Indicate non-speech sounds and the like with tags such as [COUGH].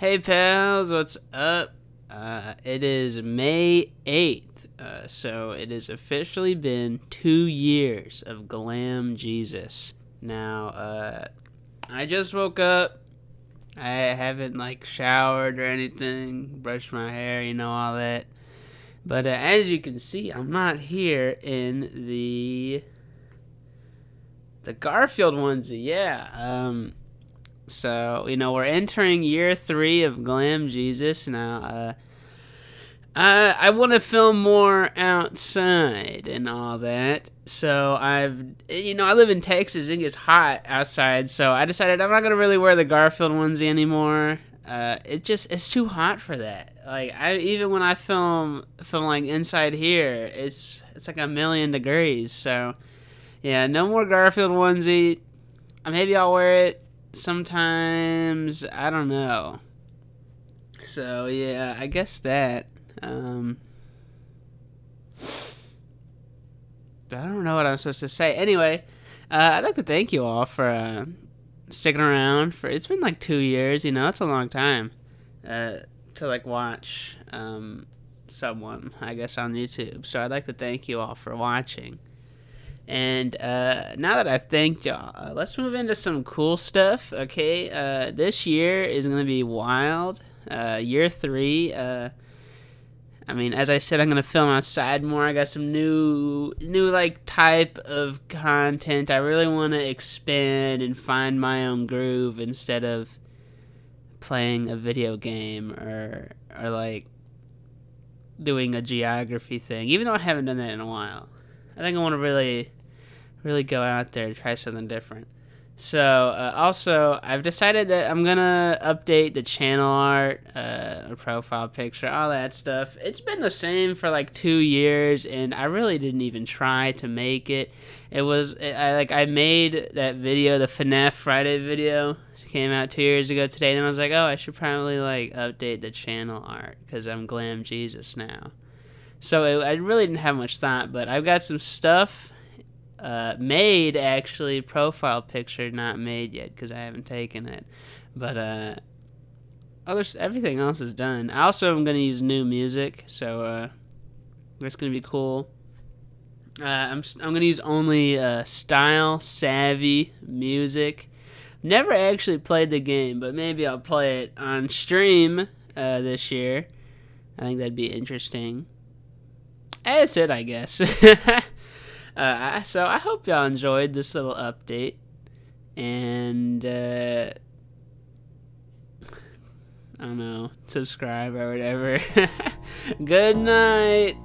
Hey pals, what's up? Uh, it is May 8th, uh, so it has officially been two years of Glam Jesus. Now, uh, I just woke up. I haven't like showered or anything, brushed my hair, you know, all that. But uh, as you can see, I'm not here in the the Garfield onesie. Yeah. Um, so, you know, we're entering year three of Glam Jesus now. Uh, I, I want to film more outside and all that. So I've, you know, I live in Texas. It gets hot outside. So I decided I'm not going to really wear the Garfield onesie anymore. Uh, it just, it's too hot for that. Like I, even when I film, film like inside here, it's, it's like a million degrees. So yeah, no more Garfield onesie. Maybe I'll wear it sometimes I don't know. So yeah, I guess that. Um, I don't know what I'm supposed to say. Anyway, uh, I'd like to thank you all for uh, sticking around. For it's been like two years. You know, it's a long time uh, to like watch um, someone. I guess on YouTube. So I'd like to thank you all for watching. And uh, now that I've thanked y'all, uh, let's move into some cool stuff. Okay, uh, this year is going to be wild. Uh, year three. Uh, I mean, as I said, I'm going to film outside more. I got some new, new like type of content. I really want to expand and find my own groove instead of playing a video game or or like doing a geography thing. Even though I haven't done that in a while. I think I want to really really go out there and try something different. So, uh, also, I've decided that I'm gonna update the channel art, uh, profile picture, all that stuff. It's been the same for like two years, and I really didn't even try to make it. It was I like I made that video, the FNAF Friday video, came out two years ago today, and I was like, oh, I should probably like update the channel art because I'm Glam Jesus now. So it, I really didn't have much thought, but I've got some stuff uh, made actually profile picture not made yet because I haven't taken it. But uh others everything else is done. I also am gonna use new music so uh that's gonna be cool. Uh, I'm, I'm gonna use only uh, style savvy music. Never actually played the game but maybe I'll play it on stream uh, this year. I think that'd be interesting that's it I guess [LAUGHS] Uh, so I hope y'all enjoyed this little update, and uh, I don't know, subscribe or whatever. [LAUGHS] Good night.